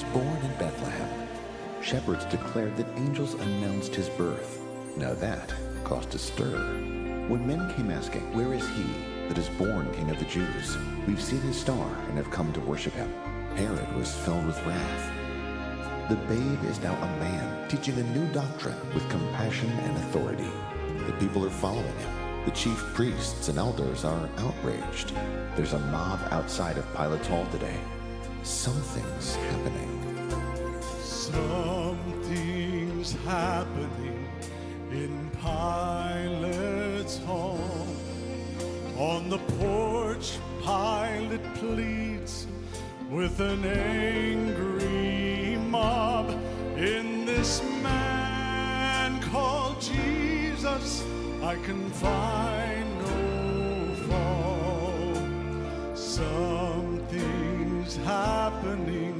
Was born in Bethlehem. Shepherds declared that angels announced his birth. Now that caused a stir. When men came asking, Where is he that is born King of the Jews? We've seen his star and have come to worship him. Herod was filled with wrath. The babe is now a man, teaching a new doctrine with compassion and authority. The people are following him. The chief priests and elders are outraged. There's a mob outside of Pilate's hall today. Something's happening. Something's happening in Pilate's hall. On the porch, Pilate pleads with an angry mob. In this man called Jesus, I can find no fault. Happening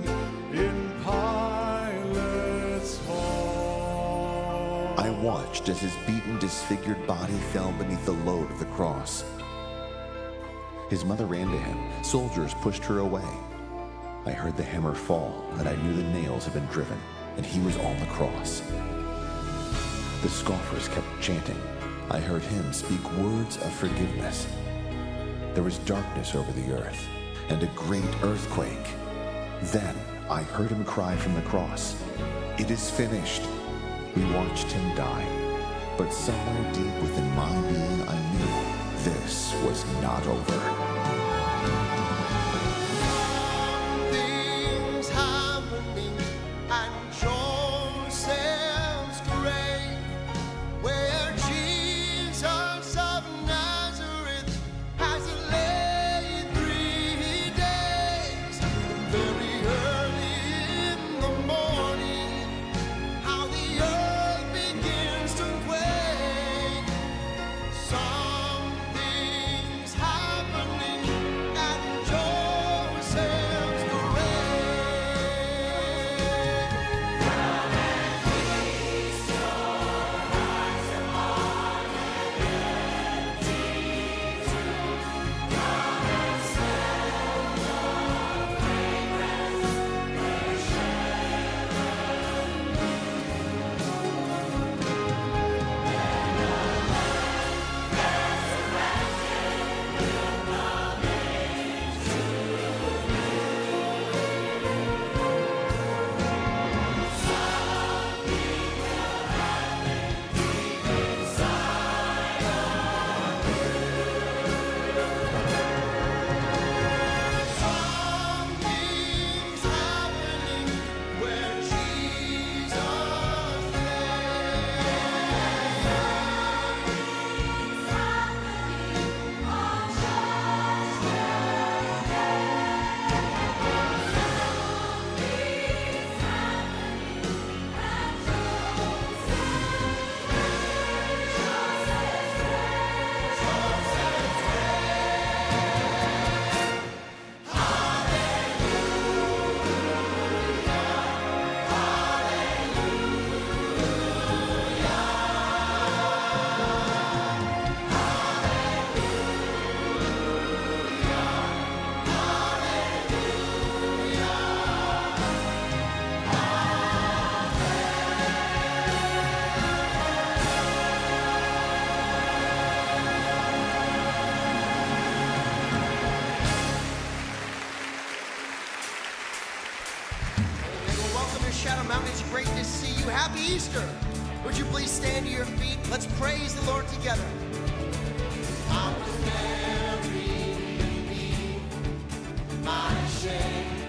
in Pilate's hall. I watched as his beaten, disfigured body fell beneath the load of the cross. His mother ran to him. Soldiers pushed her away. I heard the hammer fall, and I knew the nails had been driven, and he was on the cross. The scoffers kept chanting. I heard him speak words of forgiveness. There was darkness over the earth, and a great earthquake. Then I heard him cry from the cross, It is finished. We watched him die, but somewhere deep within my being, I knew this was not over. Shadow Mountain. It's great to see you. Happy Easter. Would you please stand to your feet? Let's praise the Lord together. I was beneath my shame.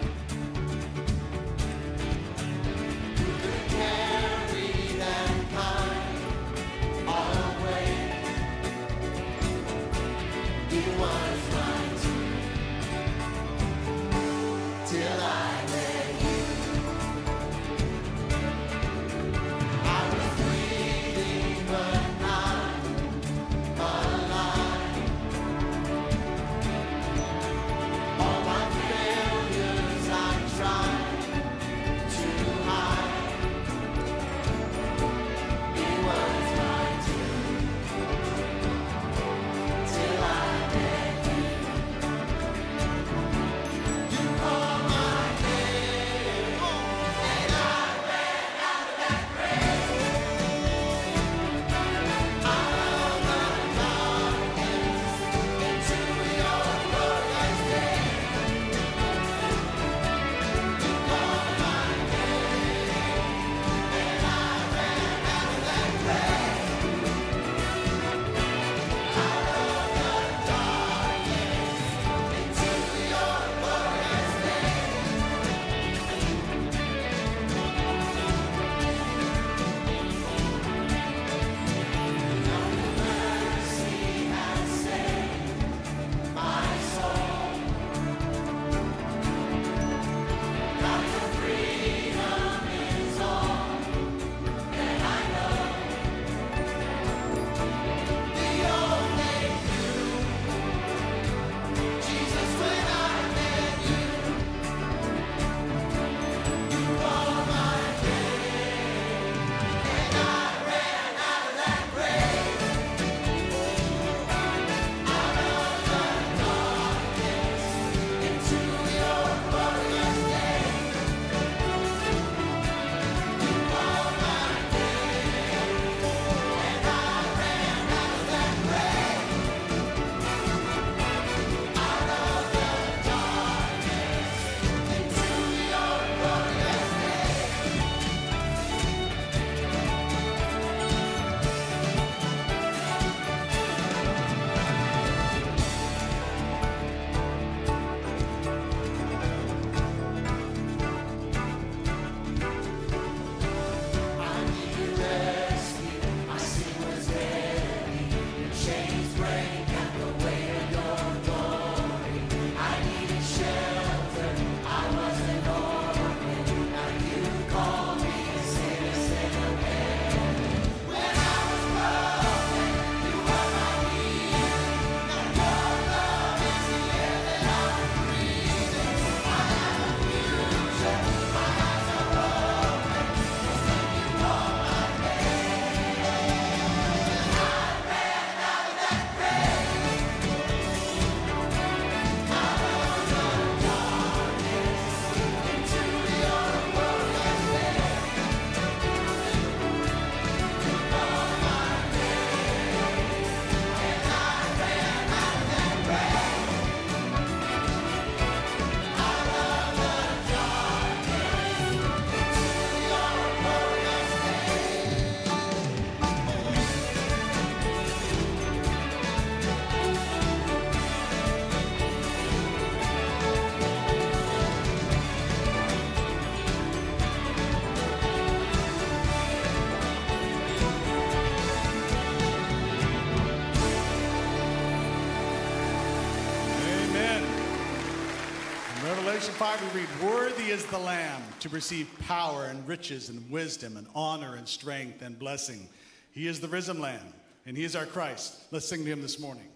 5, we read, Worthy is the Lamb to receive power and riches and wisdom and honor and strength and blessing. He is the risen Lamb, and He is our Christ. Let's sing to Him this morning.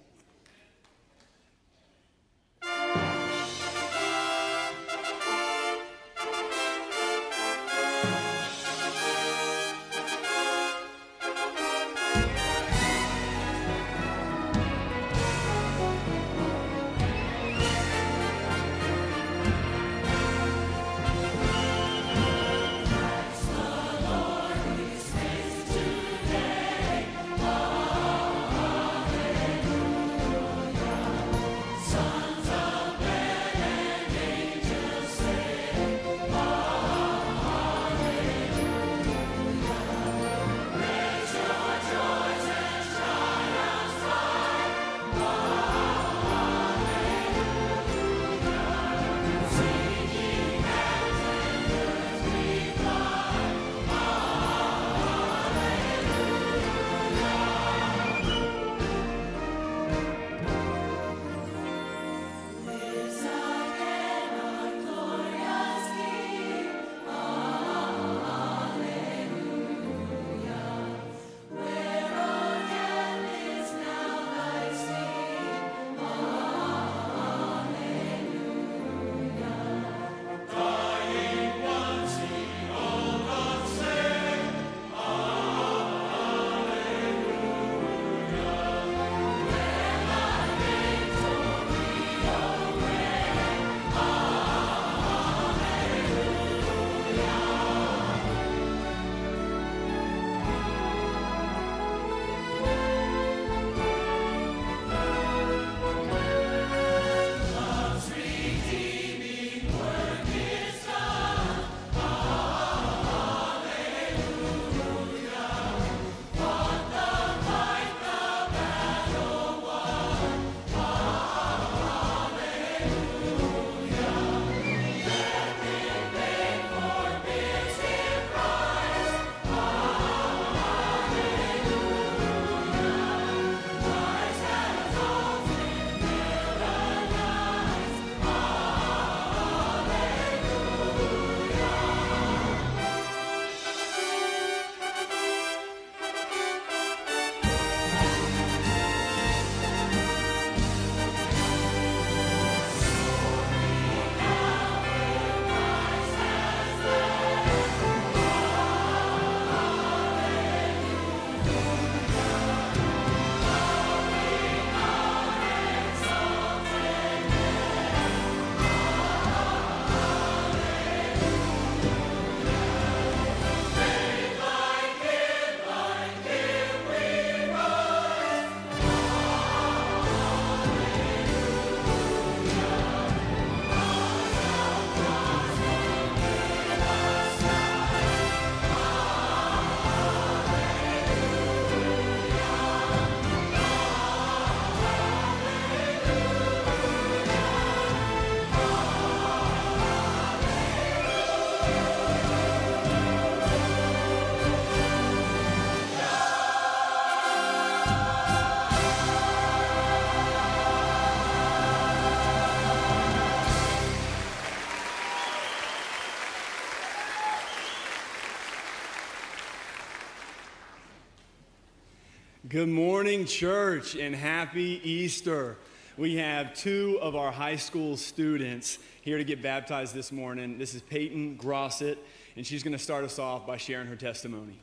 Good morning, church, and happy Easter. We have two of our high school students here to get baptized this morning. This is Peyton Grossett, and she's going to start us off by sharing her testimony.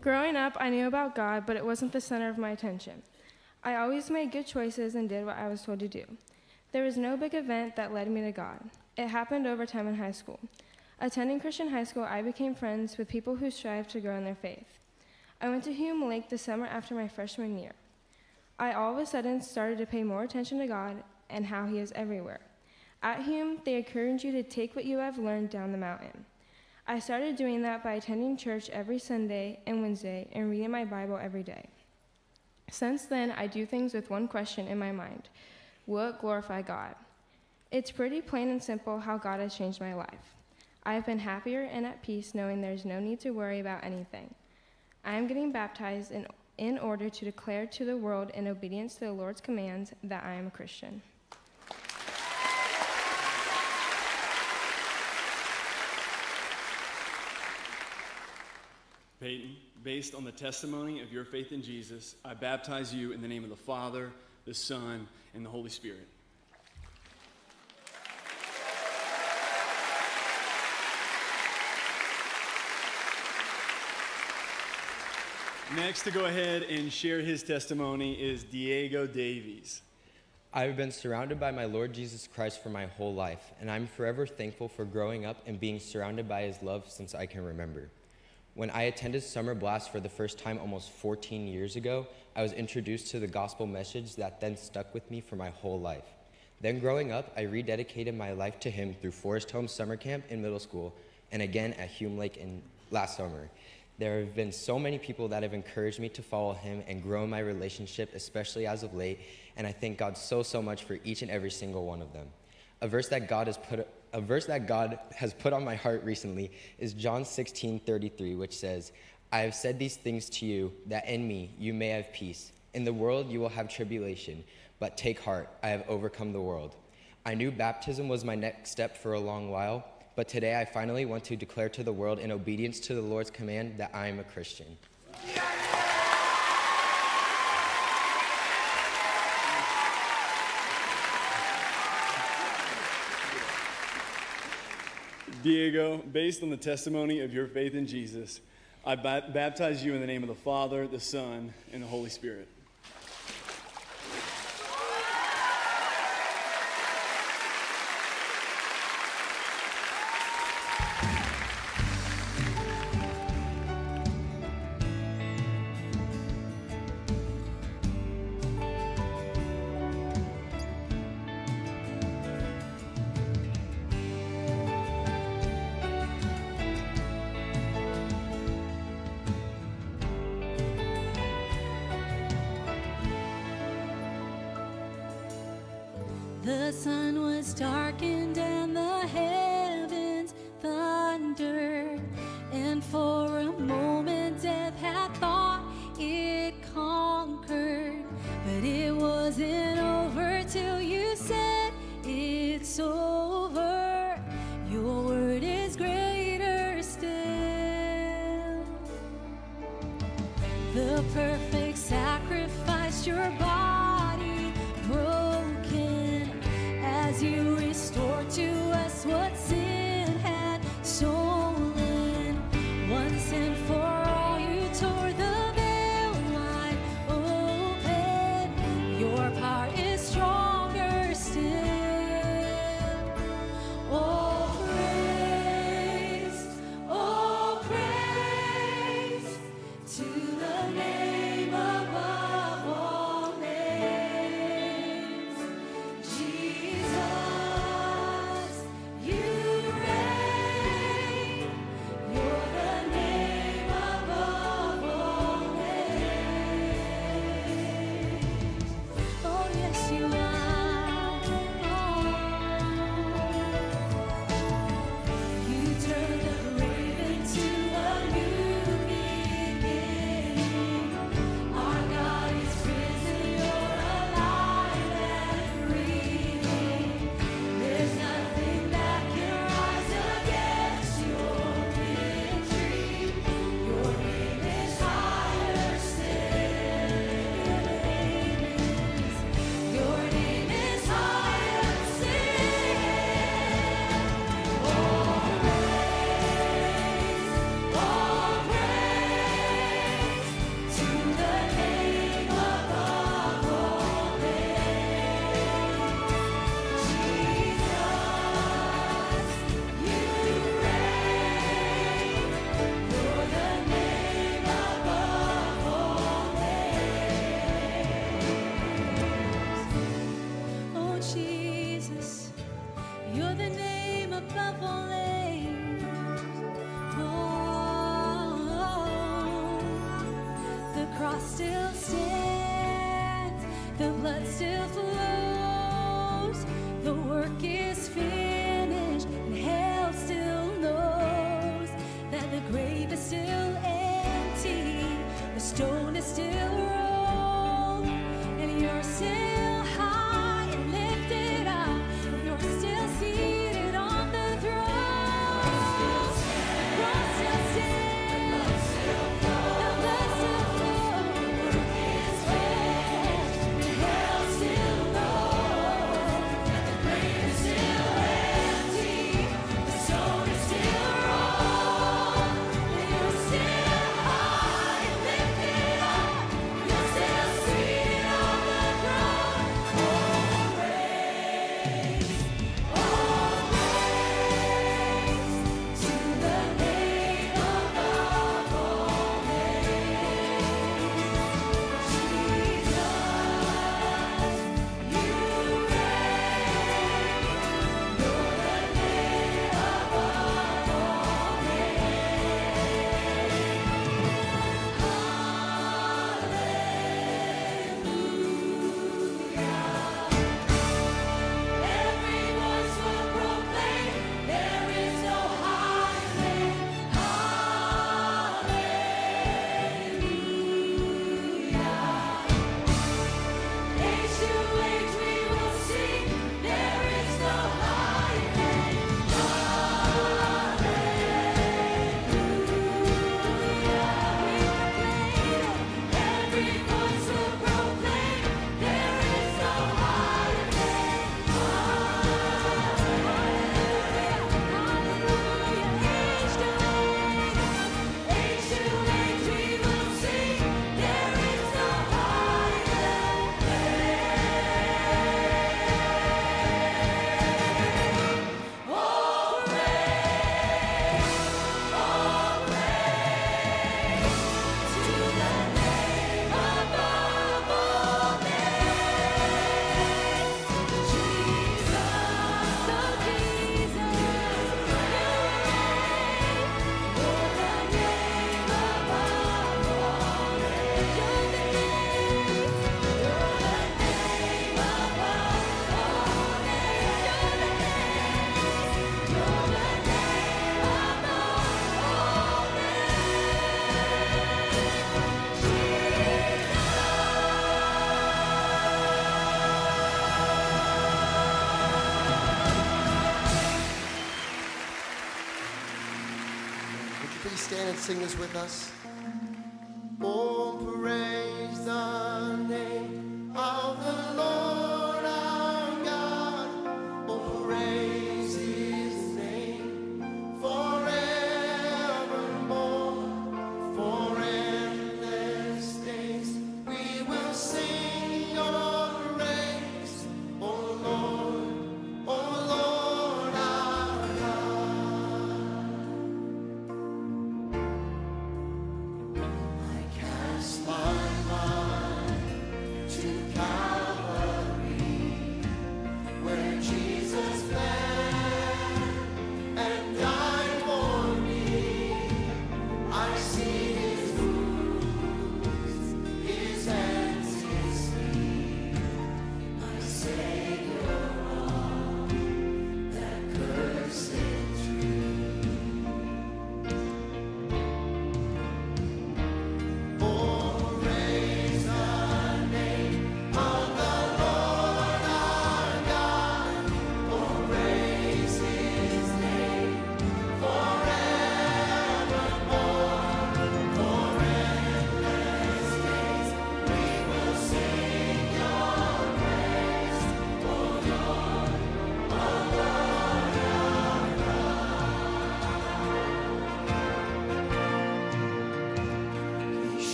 Growing up, I knew about God, but it wasn't the center of my attention. I always made good choices and did what I was told to do. There was no big event that led me to God. It happened over time in high school. Attending Christian high school, I became friends with people who strive to grow in their faith. I went to Hume Lake the summer after my freshman year. I all of a sudden started to pay more attention to God and how He is everywhere. At Hume, they encourage you to take what you have learned down the mountain. I started doing that by attending church every Sunday and Wednesday and reading my Bible every day. Since then, I do things with one question in my mind Will it glorify God? It's pretty plain and simple how God has changed my life. I have been happier and at peace knowing there's no need to worry about anything. I am getting baptized in, in order to declare to the world, in obedience to the Lord's commands, that I am a Christian. Peyton, based on the testimony of your faith in Jesus, I baptize you in the name of the Father, the Son, and the Holy Spirit. Next to go ahead and share his testimony is Diego Davies. I've been surrounded by my Lord Jesus Christ for my whole life, and I'm forever thankful for growing up and being surrounded by his love since I can remember. When I attended Summer Blast for the first time almost 14 years ago, I was introduced to the gospel message that then stuck with me for my whole life. Then, growing up, I rededicated my life to him through Forest Home Summer Camp in middle school and again at Hume Lake in last summer. There have been so many people that have encouraged me to follow him and grow my relationship, especially as of late, and I thank God so, so much for each and every single one of them. A verse that God has put, a verse that God has put on my heart recently is John 16, 33, which says, I have said these things to you, that in me you may have peace. In the world you will have tribulation, but take heart, I have overcome the world. I knew baptism was my next step for a long while, but today I finally want to declare to the world in obedience to the Lord's command that I am a Christian. Diego, based on the testimony of your faith in Jesus, I baptize you in the name of the Father, the Son, and the Holy Spirit. Perfect sacrifice, your body broken as you restore to us what stand and sing this with us?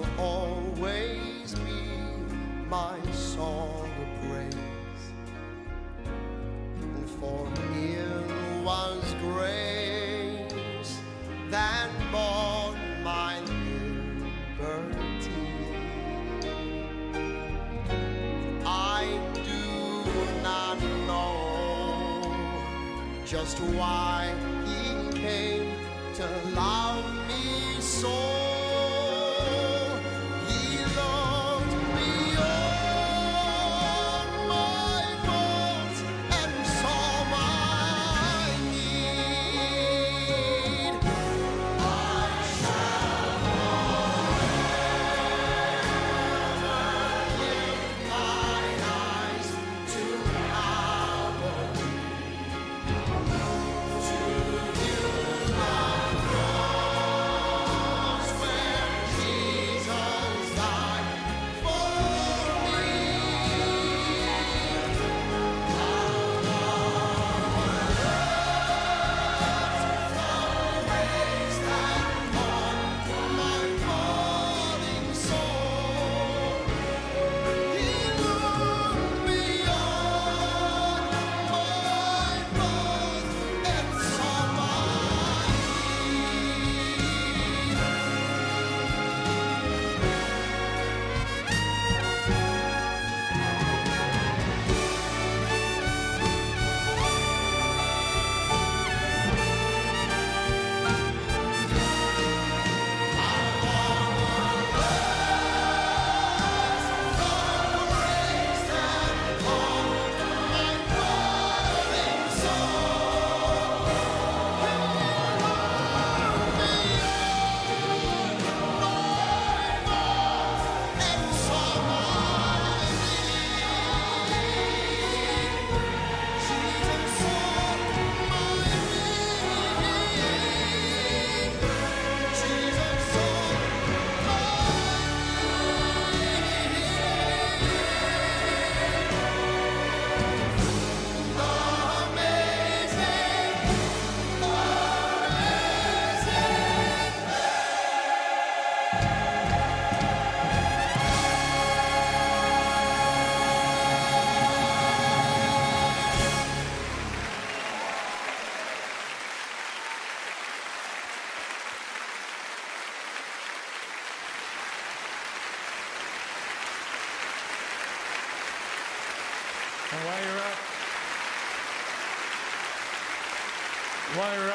Shall always be my song of praise. And for it was grace that bought my liberty. I do not know just why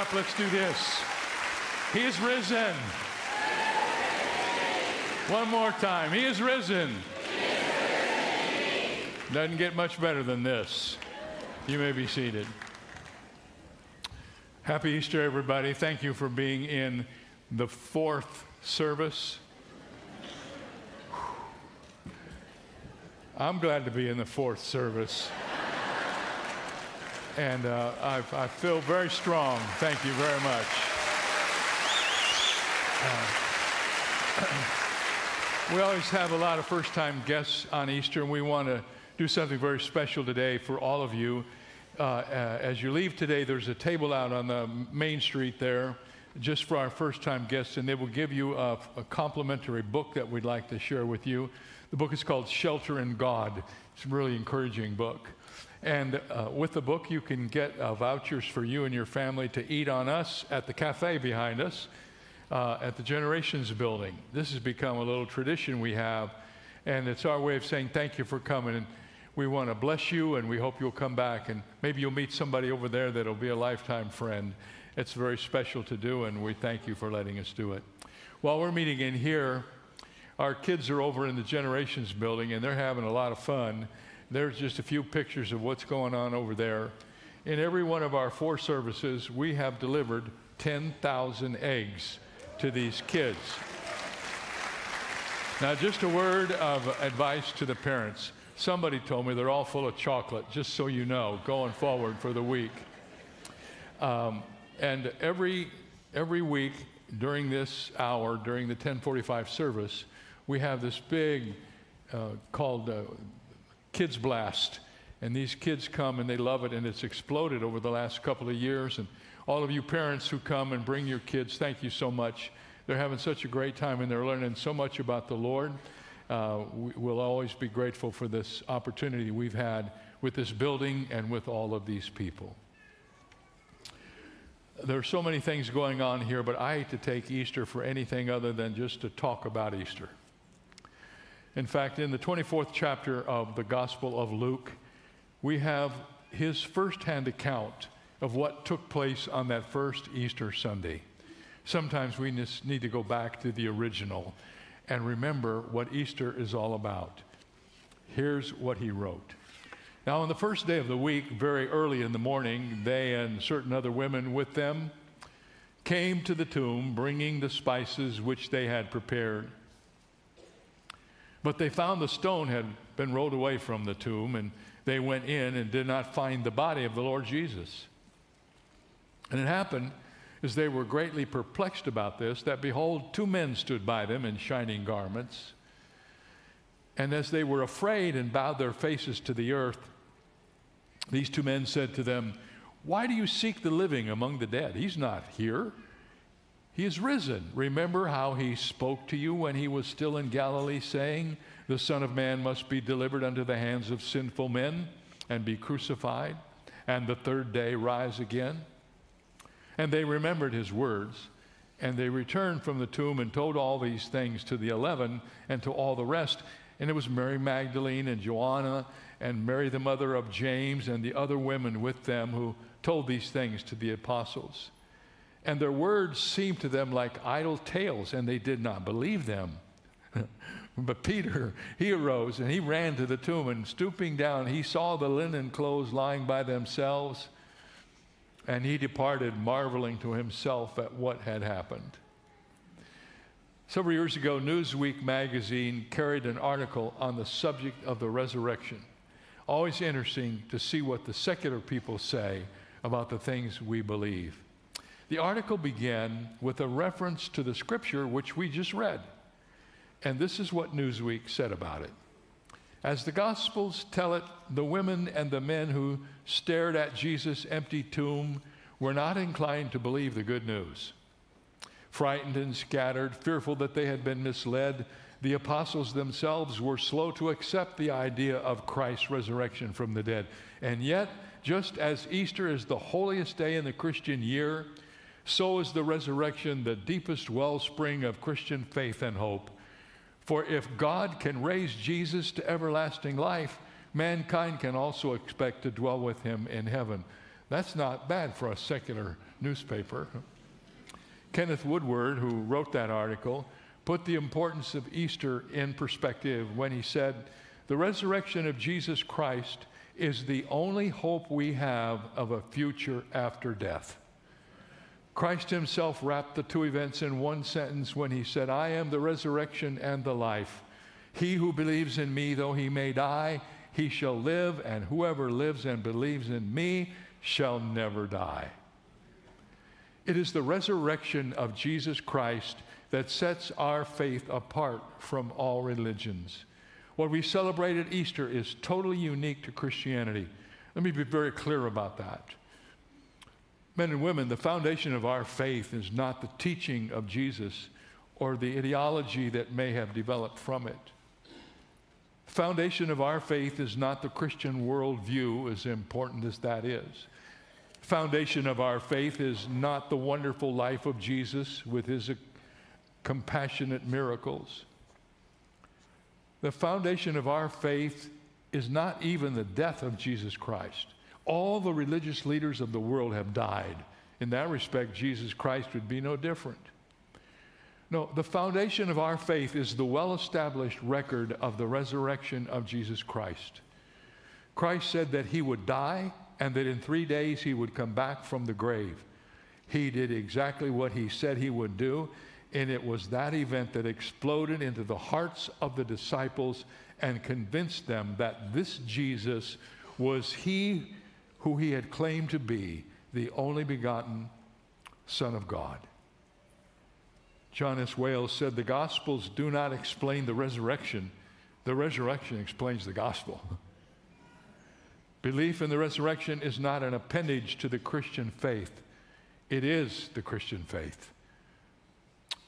up, let's do this. He is risen. One more time. He is risen. Doesn't get much better than this. You may be seated. Happy Easter, everybody. Thank you for being in the fourth service. I'm glad to be in the fourth service. And uh, I, I feel very strong. Thank you very much. Uh, we always have a lot of first time guests on Easter, and we want to do something very special today for all of you. Uh, uh, as you leave today, there's a table out on the main street there just for our first time guests, and they will give you a, a complimentary book that we'd like to share with you. The book is called Shelter in God. It's a really encouraging book. And uh, with the book, you can get uh, vouchers for you and your family to eat on us at the cafe behind us uh, at the Generations building. This has become a little tradition we have, and it's our way of saying thank you for coming. And we want to bless you, and we hope you'll come back, and maybe you'll meet somebody over there that'll be a lifetime friend. It's very special to do, and we thank you for letting us do it. While we're meeting in here, our kids are over in the Generations building, and they're having a lot of fun. There's just a few pictures of what's going on over there. In every one of our four services, we have delivered 10,000 eggs to these kids. Now, just a word of advice to the parents. Somebody told me they're all full of chocolate, just so you know, going forward for the week. Um, and every, every week during this hour, during the 1045 service, we have this big uh, called uh, Kids Blast. And these kids come and they love it, and it's exploded over the last couple of years. And all of you parents who come and bring your kids, thank you so much. they're having such a great time and they're learning so much about the Lord. Uh, we, we'll always be grateful for this opportunity we've had with this building and with all of these people. There are so many things going on here, but I hate to take Easter for anything other than just to talk about Easter. In fact, in the 24th chapter of the Gospel of Luke, we have his firsthand account of what took place on that first Easter Sunday. Sometimes we just need to go back to the original and remember what Easter is all about. Here's what he wrote. Now, on the first day of the week, very early in the morning, they and certain other women with them came to the tomb, bringing the spices which they had prepared. But they found the stone had been rolled away from the tomb, and they went in and did not find the body of the Lord Jesus. And it happened, as they were greatly perplexed about this, that behold, two men stood by them in shining garments. And as they were afraid and bowed their faces to the earth, these two men said to them, Why do you seek the living among the dead? He's not here. He is risen. Remember how he spoke to you when he was still in Galilee, saying, The Son of Man must be delivered unto the hands of sinful men and be crucified, and the third day rise again. And they remembered his words, and they returned from the tomb and told all these things to the eleven and to all the rest. And it was Mary Magdalene and Joanna and Mary, the mother of James, and the other women with them who told these things to the apostles. And their words seemed to them like idle tales, and they did not believe them. but Peter, he arose and he ran to the tomb, and stooping down, he saw the linen clothes lying by themselves, and he departed, marveling to himself at what had happened. Several years ago, Newsweek magazine carried an article on the subject of the resurrection. Always interesting to see what the secular people say about the things we believe. The article began with a reference to the scripture which we just read. And this is what Newsweek said about it. As the Gospels tell it, the women and the men who stared at Jesus' empty tomb were not inclined to believe the good news. Frightened and scattered, fearful that they had been misled, the apostles themselves were slow to accept the idea of Christ's resurrection from the dead. And yet, just as Easter is the holiest day in the Christian year, so is the resurrection the deepest wellspring of Christian faith and hope. For if God can raise Jesus to everlasting life, mankind can also expect to dwell with him in heaven. That's not bad for a secular newspaper. Kenneth Woodward, who wrote that article, put the importance of Easter in perspective when he said, The resurrection of Jesus Christ is the only hope we have of a future after death. Christ himself wrapped the two events in one sentence when he said, I am the resurrection and the life. He who believes in me, though he may die, he shall live, and whoever lives and believes in me shall never die. It is the resurrection of Jesus Christ that sets our faith apart from all religions. What we celebrate at Easter is totally unique to Christianity. Let me be very clear about that. Men and women, the foundation of our faith is not the teaching of Jesus or the ideology that may have developed from it. The foundation of our faith is not the Christian worldview, as important as that is. The foundation of our faith is not the wonderful life of Jesus with his compassionate miracles. The foundation of our faith is not even the death of Jesus Christ. All the religious leaders of the world have died. In that respect, Jesus Christ would be no different. No, the foundation of our faith is the well established record of the resurrection of Jesus Christ. Christ said that he would die and that in three days he would come back from the grave. He did exactly what he said he would do, and it was that event that exploded into the hearts of the disciples and convinced them that this Jesus was he who he had claimed to be, the only begotten Son of God. John S. Whale said the Gospels do not explain the resurrection, the resurrection explains the gospel. Belief in the resurrection is not an appendage to the Christian faith, it is the Christian faith.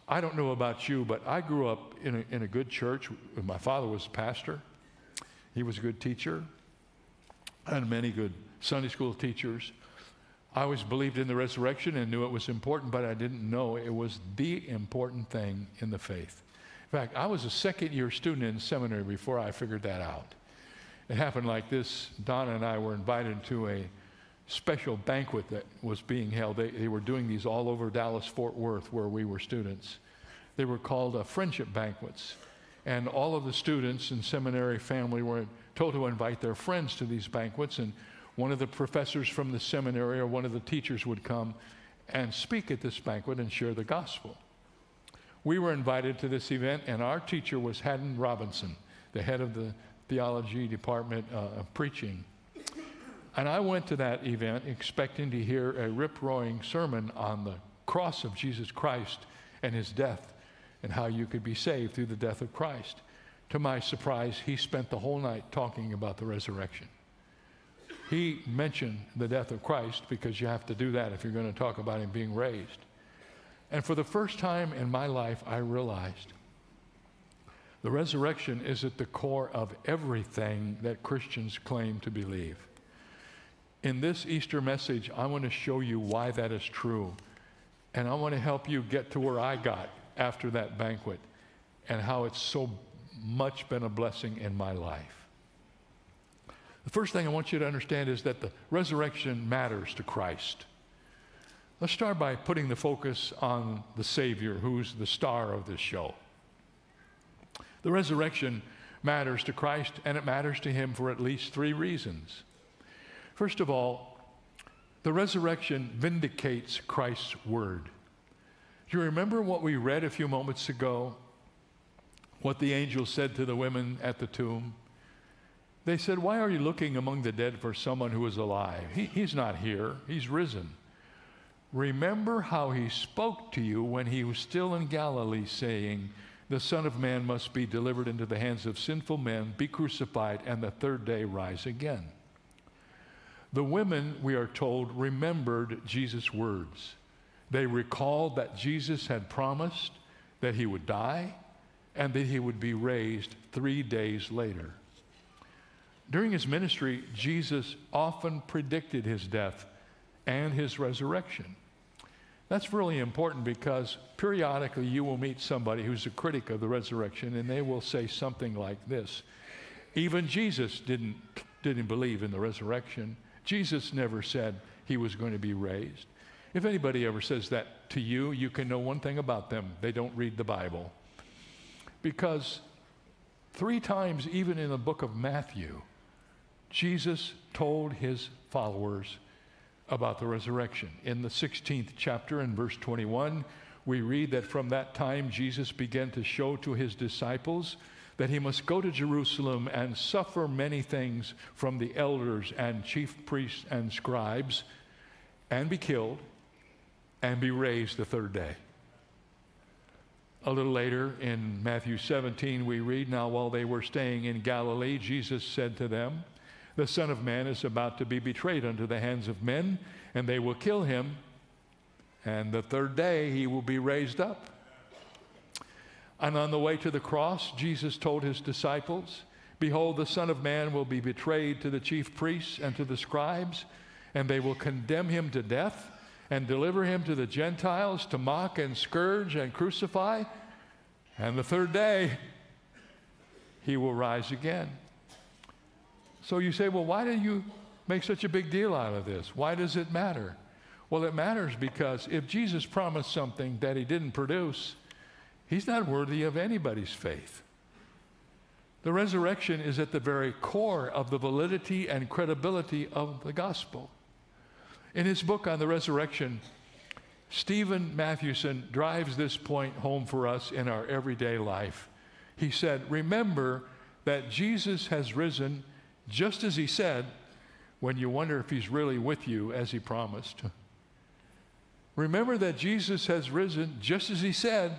I don't know about you, but I grew up in a, in a good church. My father was a pastor, he was a good teacher, and many good Sunday school teachers. I always believed in the resurrection and knew it was important, but I didn't know it was the important thing in the faith. In fact, I was a second year student in seminary before I figured that out. It happened like this Donna and I were invited to a special banquet that was being held. They, they were doing these all over Dallas Fort Worth where we were students. They were called uh, friendship banquets. And all of the students and seminary family were told to invite their friends to these banquets. And one of the professors from the seminary or one of the teachers would come and speak at this banquet and share the gospel. We were invited to this event, and our teacher was Haddon Robinson, the head of the theology department uh, of preaching. And I went to that event expecting to hear a rip roaring sermon on the cross of Jesus Christ and his death and how you could be saved through the death of Christ. To my surprise, he spent the whole night talking about the resurrection. He mentioned the death of Christ because you have to do that if you're going to talk about him being raised. And for the first time in my life, I realized the resurrection is at the core of everything that Christians claim to believe. In this Easter message, I want to show you why that is true. And I want to help you get to where I got after that banquet and how it's so much been a blessing in my life. The first thing I want you to understand is that the resurrection matters to Christ. Let's start by putting the focus on the Savior, who's the star of this show. The resurrection matters to Christ, and it matters to Him for at least three reasons. First of all, the resurrection vindicates Christ's word. Do you remember what we read a few moments ago? What the angel said to the women at the tomb? They said, Why are you looking among the dead for someone who is alive? He, he's not here, he's risen. Remember how he spoke to you when he was still in Galilee, saying, The Son of Man must be delivered into the hands of sinful men, be crucified, and the third day rise again. The women, we are told, remembered Jesus' words. They recalled that Jesus had promised that he would die and that he would be raised three days later. During his ministry, Jesus often predicted his death and his resurrection. That's really important because periodically you will meet somebody who's a critic of the resurrection and they will say something like this Even Jesus didn't, didn't believe in the resurrection. Jesus never said he was going to be raised. If anybody ever says that to you, you can know one thing about them they don't read the Bible. Because three times, even in the book of Matthew, Jesus told his followers about the resurrection. In the 16th chapter, in verse 21, we read that from that time Jesus began to show to his disciples that he must go to Jerusalem and suffer many things from the elders and chief priests and scribes and be killed and be raised the third day. A little later in Matthew 17, we read, Now while they were staying in Galilee, Jesus said to them, The Son of Man is about to be betrayed unto the hands of men, and they will kill him, and the third day he will be raised up. And on the way to the cross, Jesus told his disciples, Behold, the Son of Man will be betrayed to the chief priests and to the scribes, and they will condemn him to death and deliver him to the Gentiles to mock and scourge and crucify. And the third day, he will rise again. So you say, well, why do you make such a big deal out of this? Why does it matter? Well, it matters because if Jesus promised something that he didn't produce, He's not worthy of anybody's faith. The resurrection is at the very core of the validity and credibility of the gospel. In his book on the resurrection, Steven Mathewson drives this point home for us in our everyday life. He said, Remember that Jesus has risen just as he said when you wonder if he's really with you as he promised. Remember that Jesus has risen just as he said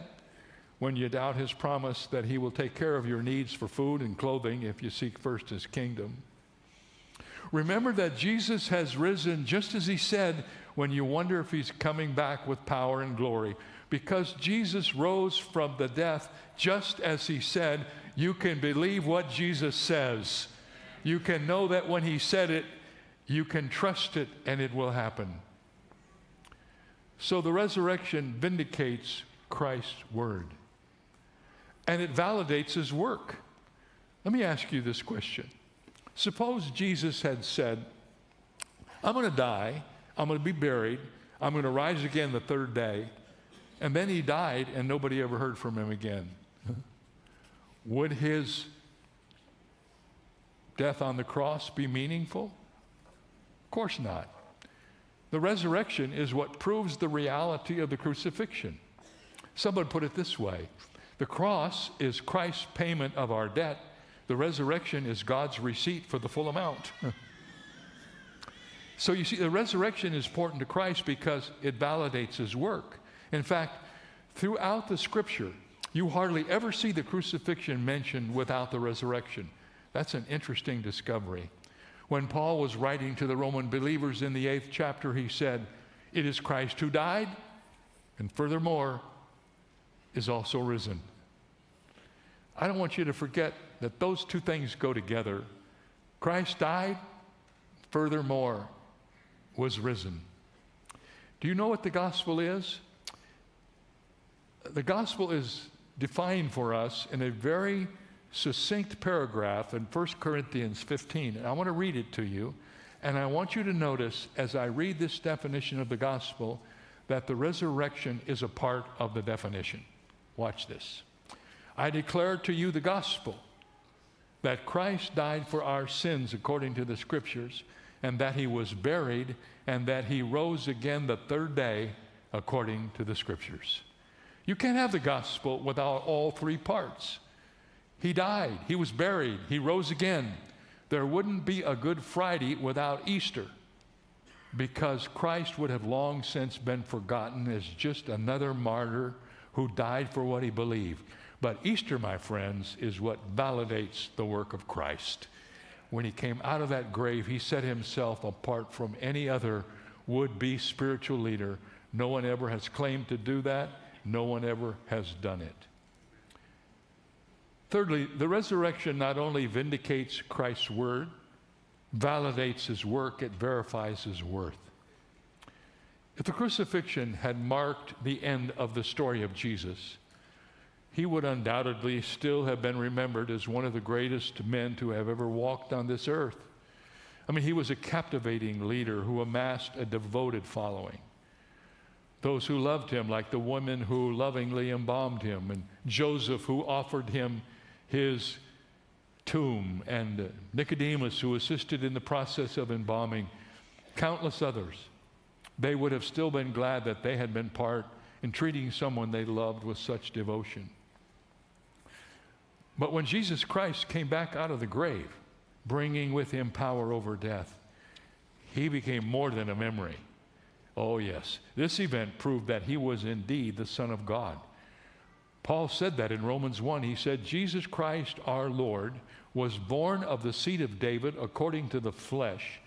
when you doubt his promise that he will take care of your needs for food and clothing if you seek first his kingdom. Remember that Jesus has risen just as he said when you wonder if he's coming back with power and glory. Because Jesus rose from the death just as he said, you can believe what Jesus says. You can know that when he said it, you can trust it and it will happen. So the resurrection vindicates Christ's word and it validates his work. Let me ask you this question. Suppose Jesus had said, I'm going to die, I'm going to be buried, I'm going to rise again the third day, and then he died and nobody ever heard from him again. Would his death on the cross be meaningful? Of course not. The resurrection is what proves the reality of the crucifixion. Someone put it this way the cross is Christ's payment of our debt, the resurrection is God's receipt for the full amount. so you see, the resurrection is important to Christ because it validates his work. In fact, throughout the scripture, you hardly ever see the crucifixion mentioned without the resurrection. That's an interesting discovery. When Paul was writing to the Roman believers in the eighth chapter, he said, It is Christ who died, and furthermore, is also risen. I don't want you to forget that those two things go together. Christ died, furthermore, was risen. Do you know what the gospel is? The gospel is defined for us in a very succinct paragraph in 1 Corinthians 15. And I want to read it to you. And I want you to notice as I read this definition of the gospel that the resurrection is a part of the definition. Watch this. I declare to you the gospel that Christ died for our sins according to the scriptures, and that he was buried, and that he rose again the third day according to the scriptures. You can't have the gospel without all three parts. He died, he was buried, he rose again. There wouldn't be a Good Friday without Easter because Christ would have long since been forgotten as just another martyr who died for what he believed. But Easter, my friends, is what validates the work of Christ. When he came out of that grave, he set himself apart from any other would be spiritual leader. No one ever has claimed to do that, no one ever has done it. Thirdly, the resurrection not only vindicates Christ's word, validates his work, it verifies his worth. If the crucifixion had marked the end of the story of Jesus, he would undoubtedly still have been remembered as one of the greatest men to have ever walked on this earth. I mean, he was a captivating leader who amassed a devoted following. Those who loved him, like the woman who lovingly embalmed him, and Joseph who offered him his tomb, and Nicodemus, who assisted in the process of embalming, countless others, they would have still been glad that they had been part in treating someone they loved with such devotion. But when Jesus Christ came back out of the grave, bringing with him power over death, he became more than a memory. Oh, yes. This event proved that he was indeed the Son of God. Paul said that in Romans 1. He said, Jesus Christ our Lord was born of the seed of David according to the flesh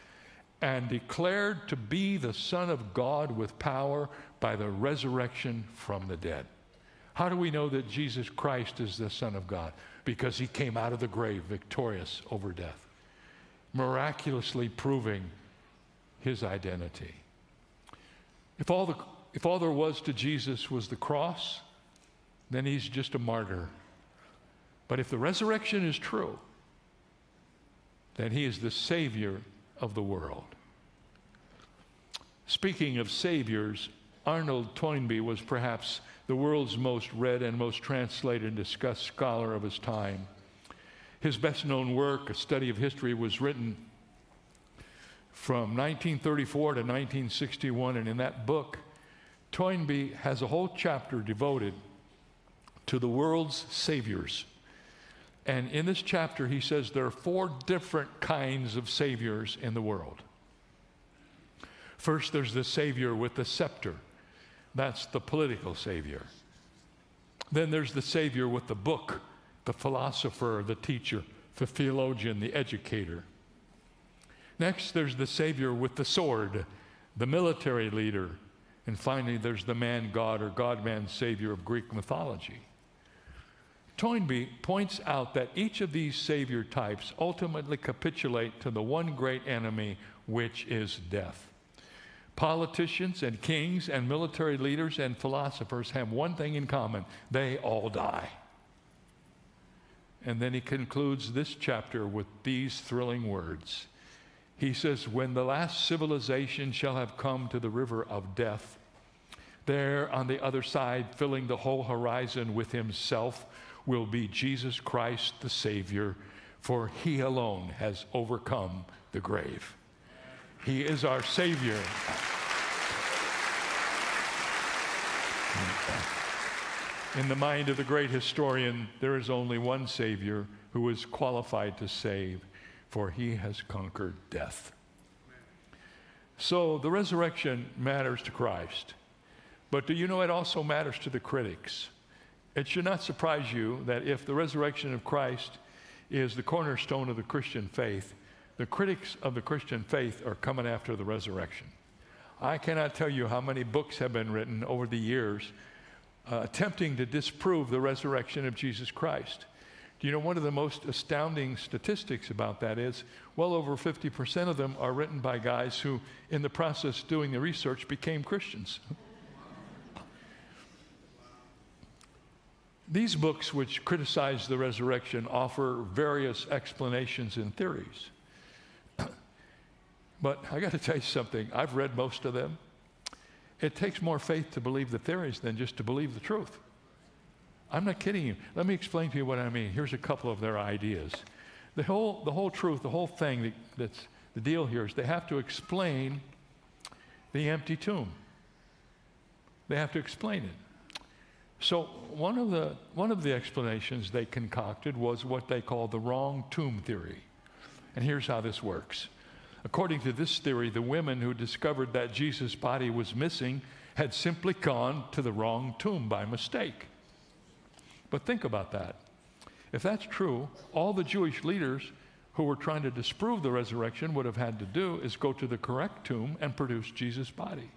and declared to be the Son of God with power by the resurrection from the dead. How do we know that Jesus Christ is the Son of God? Because he came out of the grave victorious over death, miraculously proving his identity. If all, the, if all there was to Jesus was the cross, then he's just a martyr. But if the resurrection is true, then he is the Savior of the world. Speaking of Saviors, Arnold Toynbee was perhaps the world's most read and most translated and discussed scholar of his time. His best known work, A Study of History, was written from 1934 to 1961, and in that book, Toynbee has a whole chapter devoted to the world's saviors. And in this chapter, he says there are four different kinds of saviors in the world. First, there's the savior with the scepter. That's the political savior. Then there's the savior with the book, the philosopher, the teacher, the theologian, the educator. Next, there's the savior with the sword. the military leader, and finally there's the man God or God man Savior of Greek mythology. Toynbee points out that each of these Savior types ultimately capitulate to the one great enemy, which is death. Politicians and kings and military leaders and philosophers have one thing in common they all die. And then he concludes this chapter with these thrilling words. He says, When the last civilization shall have come to the river of death, there on the other side, filling the whole horizon with himself, will be Jesus Christ the Savior, for he alone has overcome the grave. He is our Savior. In the mind of the great historian, there is only one Savior who is qualified to save, for he has conquered death. So the resurrection matters to Christ. But do you know it also matters to the critics? It should not surprise you that if the resurrection of Christ is the cornerstone of the Christian faith, the critics of the Christian faith are coming after the resurrection. I cannot tell you how many books have been written over the years uh, attempting to disprove the resurrection of Jesus Christ. Do you know one of the most astounding statistics about that is well over 50% of them are written by guys who, in the process doing the research, became Christians. These books, which criticize the resurrection, offer various explanations and theories. but I got to tell you something, I've read most of them. It takes more faith to believe the theories than just to believe the truth. I'm not kidding you. Let me explain to you what I mean. Here's a couple of their ideas. The whole, the whole truth, the whole thing that, that's the deal here is they have to explain the empty tomb. They have to explain it. So one of the, one of the explanations they concocted was what they call the wrong tomb theory. And here's how this works. According to this theory, the women who discovered that Jesus' body was missing had simply gone to the wrong tomb by mistake. But think about that. If that's true, all the Jewish leaders who were trying to disprove the resurrection would have had to do is go to the correct tomb and produce Jesus' body.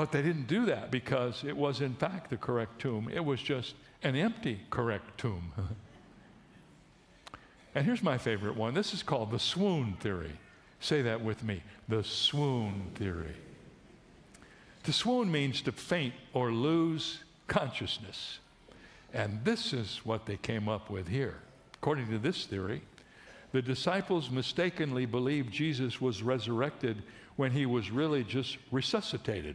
But they didn't do that because it was, in fact, the correct tomb. It was just an empty correct tomb. And here's my favorite one. This is called the swoon theory. Say that with me the swoon theory. To swoon means to faint or lose consciousness. And this is what they came up with here. According to this theory, the disciples mistakenly believed Jesus was resurrected when he was really just resuscitated.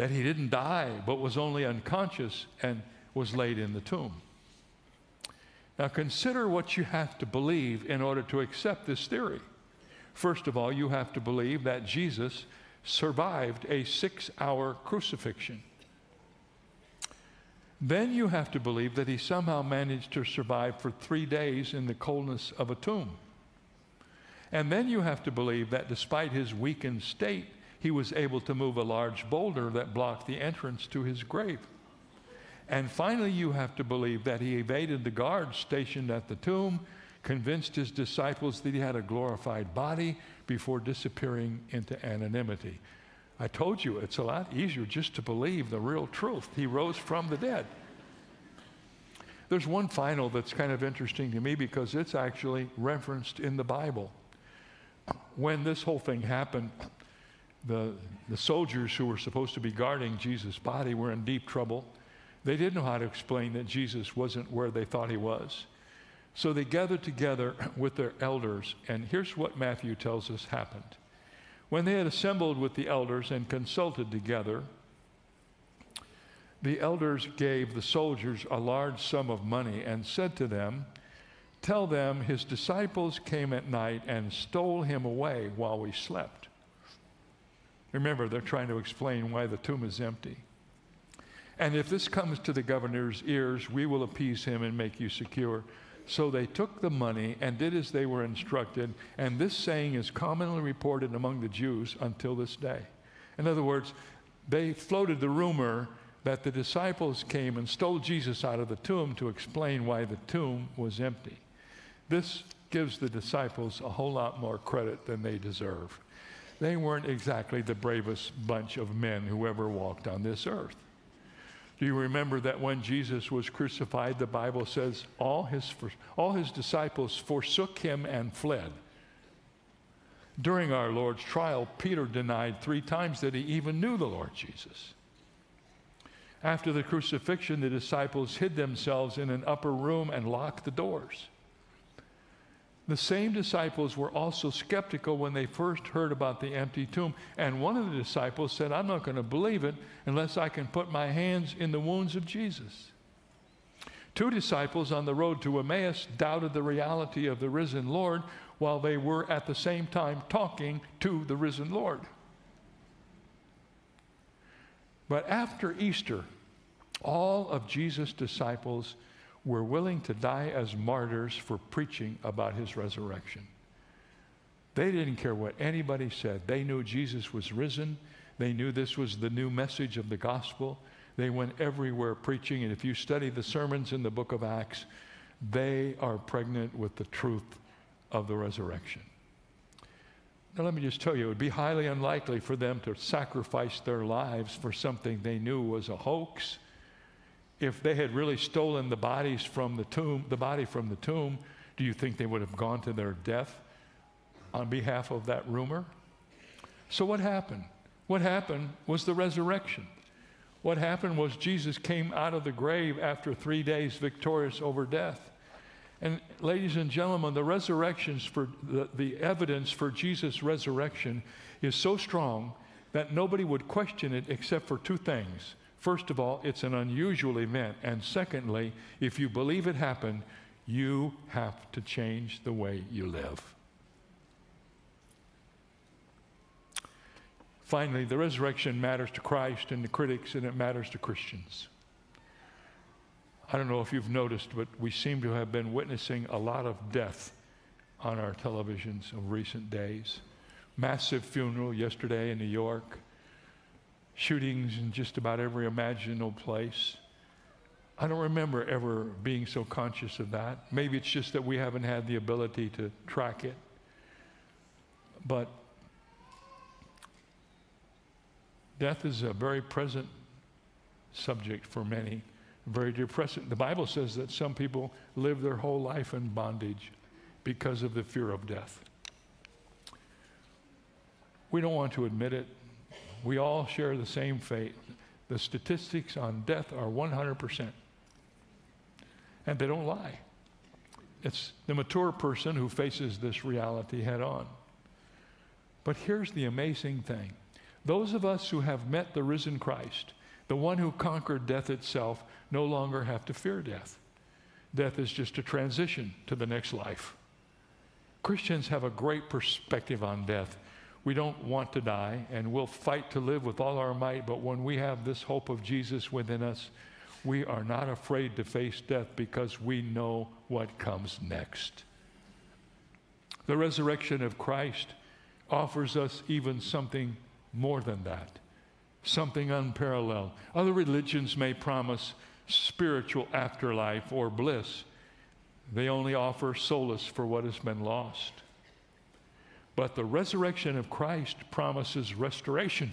That he didn't die, but was only unconscious and was laid in the tomb. Now, consider what you have to believe in order to accept this theory. First of all, you have to believe that Jesus survived a six hour crucifixion. Then you have to believe that he somehow managed to survive for three days in the coldness of a tomb. And then you have to believe that despite his weakened state, he was able to move a large boulder that blocked the entrance to his grave. And finally, you have to believe that he evaded the guards stationed at the tomb, convinced his disciples that he had a glorified body before disappearing into anonymity. I told you it's a lot easier just to believe the real truth. He rose from the dead. There's one final that's kind of interesting to me because it's actually referenced in the Bible. When this whole thing happened, the, the soldiers who were supposed to be guarding Jesus' body were in deep trouble. They didn't know how to explain that Jesus wasn't where they thought he was. So they gathered together with their elders, and here's what Matthew tells us happened. When they had assembled with the elders and consulted together, the elders gave the soldiers a large sum of money and said to them, Tell them his disciples came at night and stole him away while we slept. Remember, they're trying to explain why the tomb is empty. And if this comes to the governor's ears, we will appease him and make you secure. So they took the money and did as they were instructed, and this saying is commonly reported among the Jews until this day. In other words, they floated the rumor that the disciples came and stole Jesus out of the tomb to explain why the tomb was empty. This gives the disciples a whole lot more credit than they deserve. They weren't exactly the bravest bunch of men who ever walked on this earth. Do you remember that when Jesus was crucified, the Bible says all his, all his disciples forsook him and fled? During our Lord's trial, Peter denied three times that he even knew the Lord Jesus. After the crucifixion, the disciples hid themselves in an upper room and locked the doors. The same disciples were also skeptical when they first heard about the empty tomb. And one of the disciples said, I'm not going to believe it unless I can put my hands in the wounds of Jesus. Two disciples on the road to Emmaus doubted the reality of the risen Lord while they were at the same time talking to the risen Lord. But after Easter, all of Jesus' disciples were willing to die as martyrs for preaching about his resurrection. They didn't care what anybody said. They knew Jesus was risen. They knew this was the new message of the gospel. They went everywhere preaching. And if you study the sermons in the book of Acts, they are pregnant with the truth of the resurrection. Now, let me just tell you, it would be highly unlikely for them to sacrifice their lives for something they knew was a hoax. If they had really stolen the bodies from the tomb, the body from the tomb, do you think they would have gone to their death on behalf of that rumor? So, what happened? What happened was the resurrection. What happened was Jesus came out of the grave after three days victorious over death. And ladies and gentlemen, the resurrections for the, the evidence for Jesus' resurrection is so strong that nobody would question it except for two things. First of all, it's an unusual event. And secondly, if you believe it happened, you have to change the way you live. Finally, the resurrection matters to Christ and the critics, and it matters to Christians. I don't know if you've noticed, but we seem to have been witnessing a lot of death on our televisions of recent days. Massive funeral yesterday in New York, shootings in just about every imaginable place. I don't remember ever being so conscious of that. Maybe it's just that we haven't had the ability to track it. But death is a very present subject for many very depressing. The Bible says that some people live their whole life in bondage because of the fear of death. We don't want to admit it. We all share the same fate. The statistics on death are 100%. And they don't lie. It's the mature person who faces this reality head on. But here's the amazing thing those of us who have met the risen Christ, the one who conquered death itself, no longer have to fear death. Death is just a transition to the next life. Christians have a great perspective on death. We don't want to die, and we'll fight to live with all our might, but when we have this hope of Jesus within us, we are not afraid to face death because we know what comes next. The resurrection of Christ offers us even something more than that, something unparalleled. Other religions may promise spiritual afterlife or bliss. They only offer solace for what has been lost. But the resurrection of Christ promises restoration.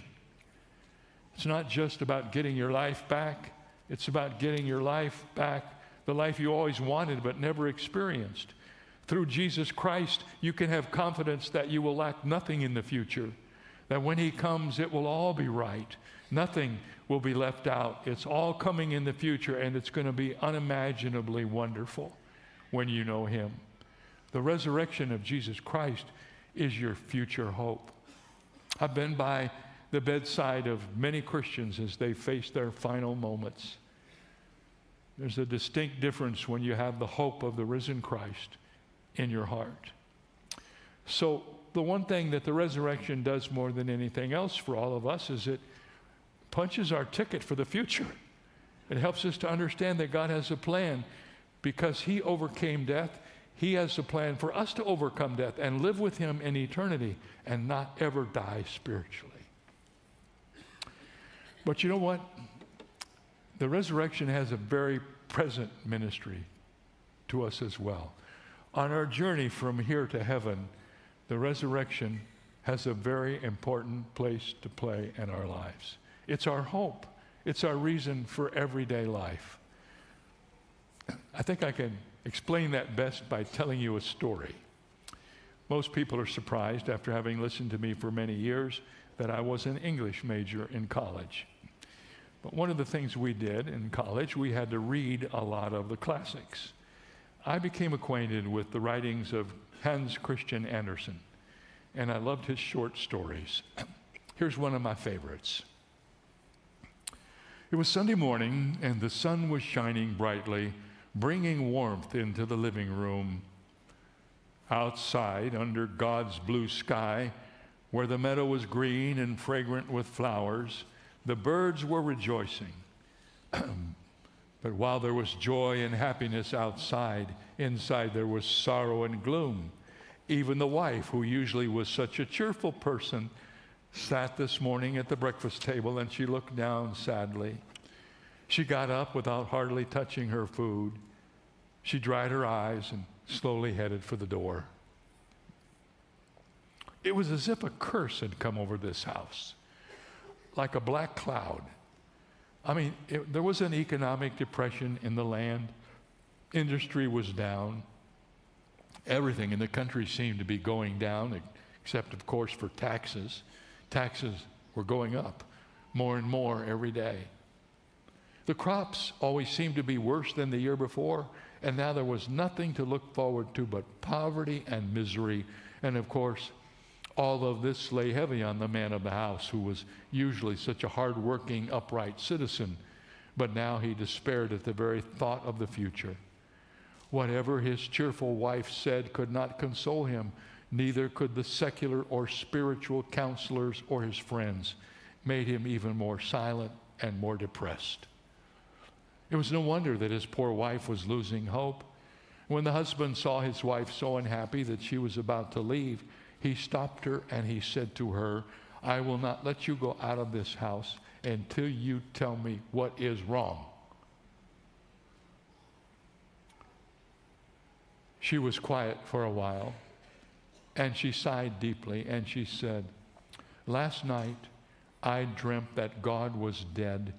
It's not just about getting your life back, it's about getting your life back, the life you always wanted but never experienced. Through Jesus Christ, you can have confidence that you will lack nothing in the future, that when He comes, it will all be right. Nothing will be left out. It's all coming in the future, and it's going to be unimaginably wonderful when you know Him. The resurrection of Jesus Christ is your future hope. I've been by the bedside of many Christians as they face their final moments. There's a distinct difference when you have the hope of the risen Christ in your heart. So, the one thing that the resurrection does more than anything else for all of us is it punches our ticket for the future. It helps us to understand that God has a plan because He overcame death. He has a plan for us to overcome death and live with Him in eternity and not ever die spiritually. But you know what? The resurrection has a very present ministry to us as well. On our journey from here to heaven, the resurrection has a very important place to play in our lives. It's our hope, it's our reason for everyday life. I think I can explain that best by telling you a story. Most people are surprised after having listened to me for many years that I was an English major in college. But one of the things we did in college, we had to read a lot of the classics. I became acquainted with the writings of Hans Christian Andersen, and I loved his short stories. Here's one of my favorites. It was Sunday morning, and the sun was shining brightly, bringing warmth into the living room. Outside, under God's blue sky, where the meadow was green and fragrant with flowers, the birds were rejoicing. But while there was joy and happiness outside, inside there was sorrow and gloom. Even the wife, who usually was such a cheerful person, sat this morning at the breakfast table and she looked down sadly. She got up without hardly touching her food. She dried her eyes and slowly headed for the door. It was as if a curse had come over this house, like a black cloud. I mean, it, there was an economic depression in the land. Industry was down. Everything in the country seemed to be going down, except, of course, for taxes. Taxes were going up more and more every day. The crops always seemed to be worse than the year before, and now there was nothing to look forward to but poverty and misery. And of course, all of this lay heavy on the man of the house, who was usually such a hard-working, upright citizen, but now he despaired at the very thought of the future. Whatever his cheerful wife said could not console him, neither could the secular or spiritual counselors or his friends, made him even more silent and more depressed. It was no wonder that his poor wife was losing hope. When the husband saw his wife so unhappy that she was about to leave, he stopped her and he said to her, I will not let you go out of this house until you tell me what is wrong. She was quiet for a while and she sighed deeply and she said, Last night I dreamt that God was dead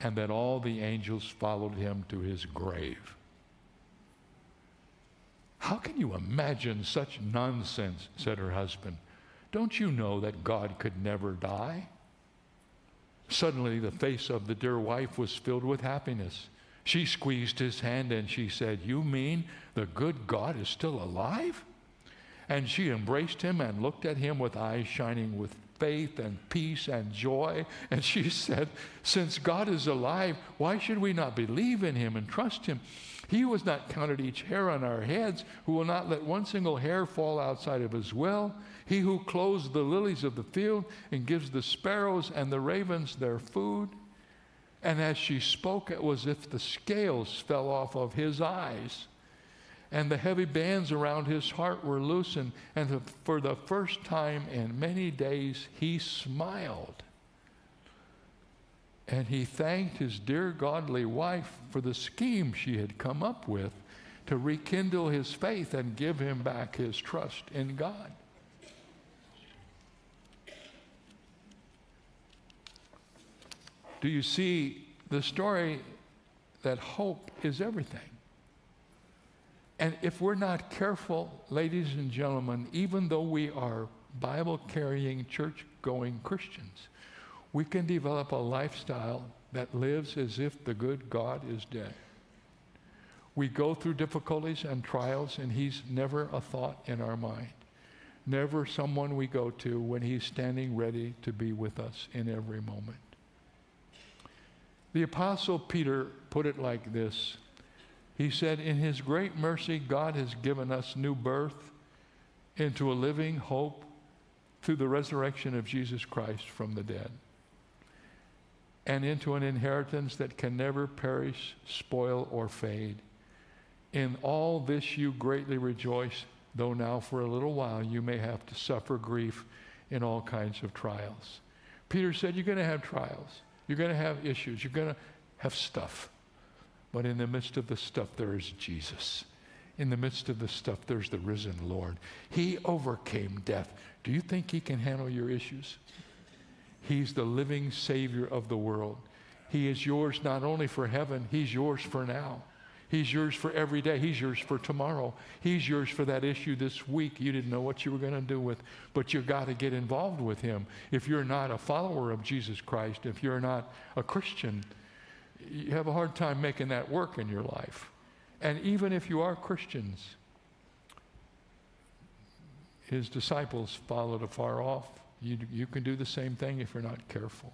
and that all the angels followed him to his grave. How can you imagine such nonsense? said her husband. Don't you know that God could never die? Suddenly, the face of the dear wife was filled with happiness. She squeezed his hand and she said, You mean the good God is still alive? And she embraced him and looked at him with eyes shining with faith and peace and joy. And she said, Since God is alive, why should we not believe in him and trust him? He who has not counted each hair on our heads, who will not let one single hair fall outside of his will, he who clothes the lilies of the field and gives the sparrows and the ravens their food. And as she spoke, it was as if the scales fell off of his eyes and the heavy bands around his heart were loosened. And for the first time in many days, he smiled. And he thanked his dear godly wife for the scheme she had come up with to rekindle his faith and give him back his trust in God. Do you see the story that hope is everything? And if we're not careful, ladies and gentlemen, even though we are Bible carrying, church going Christians, we can develop a lifestyle that lives as if the good God is dead. We go through difficulties and trials, and He's never a thought in our mind. Never someone we go to when He's standing ready to be with us in every moment. The Apostle Peter put it like this He said, In His great mercy, God has given us new birth into a living hope through the resurrection of Jesus Christ from the dead and into an inheritance that can never perish, spoil, or fade. In all this you greatly rejoice, though now for a little while you may have to suffer grief in all kinds of trials. Peter said, You're going to have trials, you're going to have issues, you're going to have stuff. But in the midst of the stuff, there is Jesus. in the midst of the stuff, there's the risen Lord. He overcame death. Do you think He can handle your issues? He's the living Savior of the world. He is yours not only for heaven, He's yours for now. He's yours for every day. He's yours for tomorrow. He's yours for that issue this week you didn't know what you were going to do with, but you've got to get involved with Him. If you're not a follower of Jesus Christ, if you're not a Christian, you have a hard time making that work in your life. And even if you are Christians, His disciples followed afar off. You, you can do the same thing if you're not careful.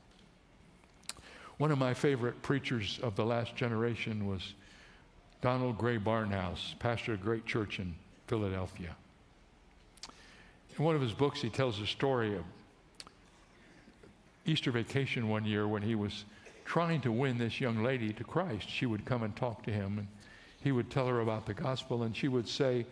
One of my favorite preachers of the last generation was Donald Grey Barnhouse, pastor of a great church in Philadelphia. In one of his books, he tells a story of Easter vacation one year when he was trying to win this young lady to Christ. She would come and talk to him, and he would tell her about the gospel, and she would say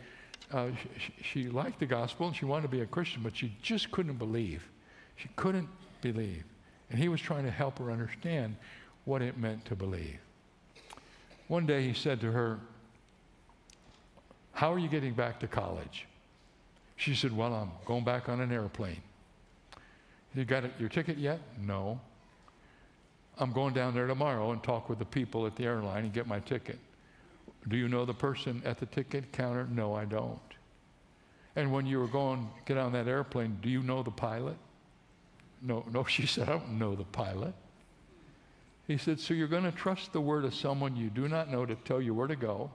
uh, she, she liked the gospel and she wanted to be a Christian, but she just couldn't believe. She couldn't believe. And he was trying to help her understand what it meant to believe. One day he said to her, How are you getting back to college? She said, Well, I'm going back on an airplane. You got your ticket yet? No. I'm going down there tomorrow and talk with the people at the airline and get my ticket. Do you know the person at the ticket counter? No, I don't. And when you were going to get on that airplane, do you know the pilot? No, no, she said, I don't know the pilot. He said, So you're going to trust the word of someone you do not know to tell you where to go,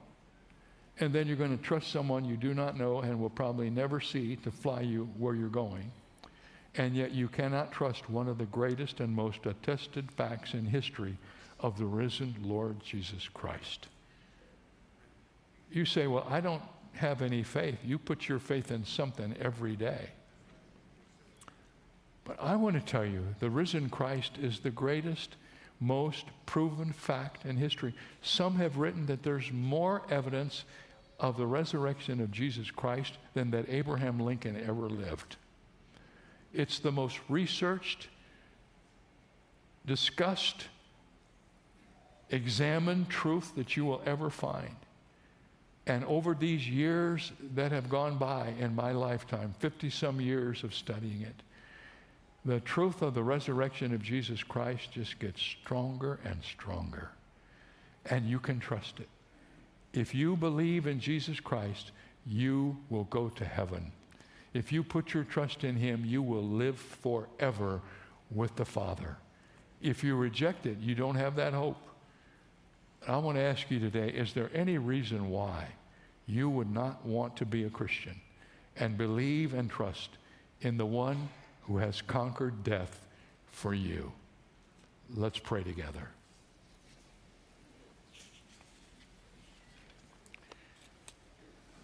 and then you're going to trust someone you do not know and will probably never see to fly you where you're going. And yet you cannot trust one of the greatest and most attested facts in history of the risen Lord Jesus Christ. You say, Well, I don't have any faith. You put your faith in something every day. But I want to tell you the risen Christ is the greatest, most proven fact in history. Some have written that there's more evidence of the resurrection of Jesus Christ than that Abraham Lincoln ever lived. It's the most researched, discussed, examined truth that you will ever find. And over these years that have gone by in my lifetime, 50 some years of studying it, the truth of the resurrection of Jesus Christ just gets stronger and stronger. And you can trust it. If you believe in Jesus Christ, you will go to heaven. If you put your trust in Him, you will live forever with the Father. If you reject it, you don't have that hope. I want to ask you today is there any reason why you would not want to be a Christian and believe and trust in the one who has conquered death for you? Let's pray together.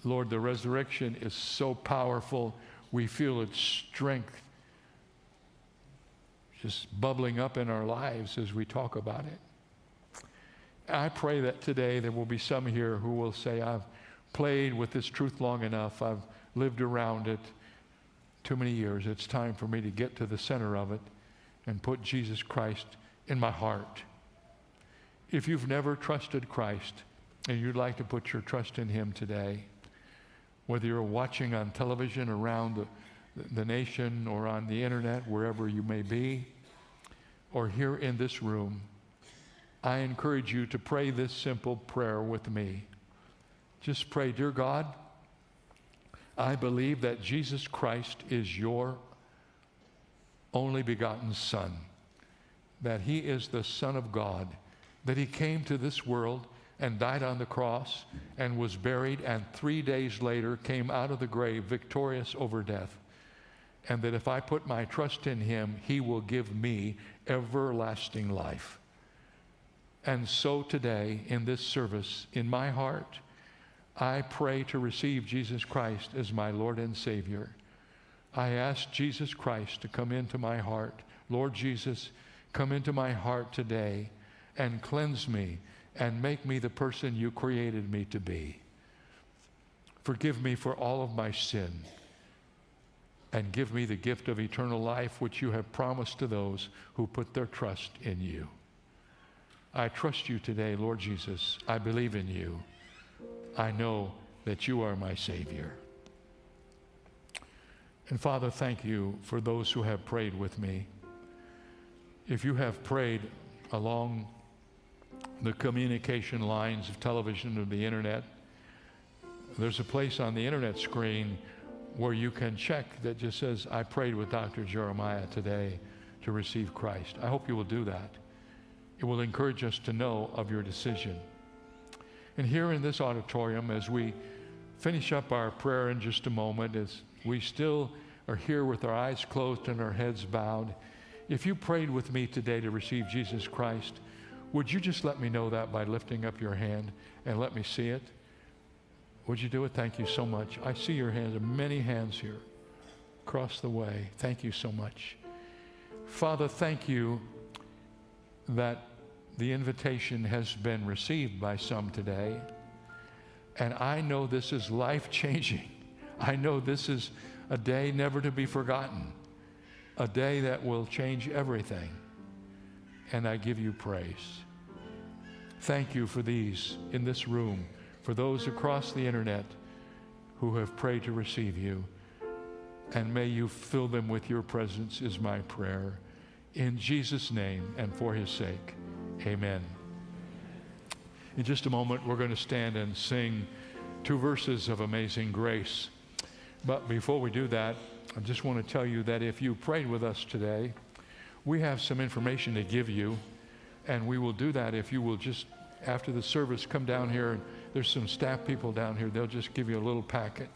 Lord, the resurrection is so powerful. We feel its strength just bubbling up in our lives as we talk about it. I pray that today there will be some here who will say, I've played with this truth long enough, I've lived around it too many years. It's time for me to get to the center of it and put Jesus Christ in my heart. If you've never trusted Christ and you'd like to put your trust in Him today, whether you're watching on television around the, the nation or on the internet, wherever you may be, or here in this room, I encourage you to pray this simple prayer with me. Just pray, Dear God, I believe that Jesus Christ is your only begotten Son, that He is the Son of God, that He came to this world and died on the cross and was buried, and three days later came out of the grave victorious over death. And that if I put my trust in Him, He will give me everlasting life. And so today, in this service, in my heart, I pray to receive Jesus Christ as my Lord and Savior. I ask Jesus Christ to come into my heart. Lord Jesus, come into my heart today and cleanse me and make me the person you created me to be. Forgive me for all of my sin and give me the gift of eternal life which you have promised to those who put their trust in you. I trust you today, Lord Jesus. I believe in you. I know that you are my Savior. And Father, thank you for those who have prayed with me. If you have prayed along the communication lines of television and the internet, there's a place on the internet screen where you can check that just says, I prayed with Dr. Jeremiah today to receive Christ. I hope you will do that. It will encourage us to know of your decision. And here in this auditorium, as we finish up our prayer in just a moment, as we still are here with our eyes closed and our heads bowed, if you prayed with me today to receive Jesus Christ, would you just let me know that by lifting up your hand and let me see it? Would you do it? Thank you so much. I see your hands, many hands here across the way. Thank you so much. Father, thank you that the invitation has been received by some today. And I know this is life changing. I know this is a day never to be forgotten, a day that will change everything. And I give you praise. Thank you for these in this room, for those across the internet who have prayed to receive you. And may you fill them with your presence, is my prayer. In Jesus' name and for his sake, amen. In just a moment, we're going to stand and sing two verses of Amazing Grace. But before we do that, I just want to tell you that if you prayed with us today, we have some information to give you, and we will do that if you will just, after the service, come down here. And there's some staff people down here, they'll just give you a little packet.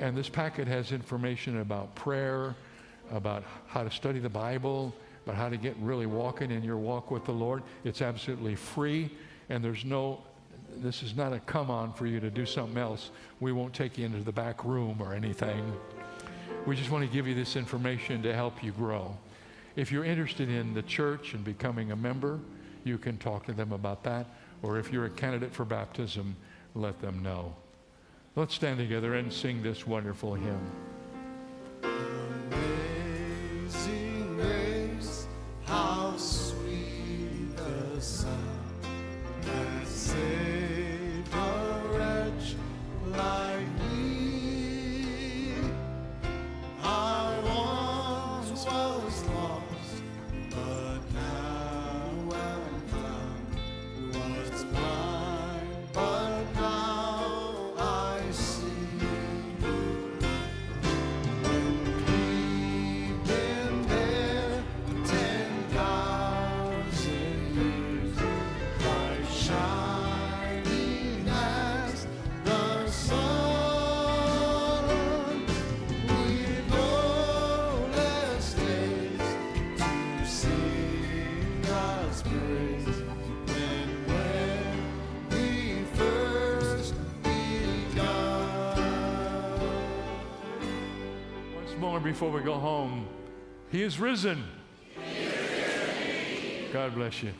And this packet has information about prayer, about how to study the Bible, about how to get really walking in your walk with the Lord. It's absolutely free, and there's no, this is not a come on for you to do something else. We won't take you into the back room or anything. We just want to give you this information to help you grow. If you're interested in the church and becoming a member, you can talk to them about that. Or if you're a candidate for baptism, let them know. Let's stand together and sing this wonderful hymn. Before we go home, He is risen. God bless you.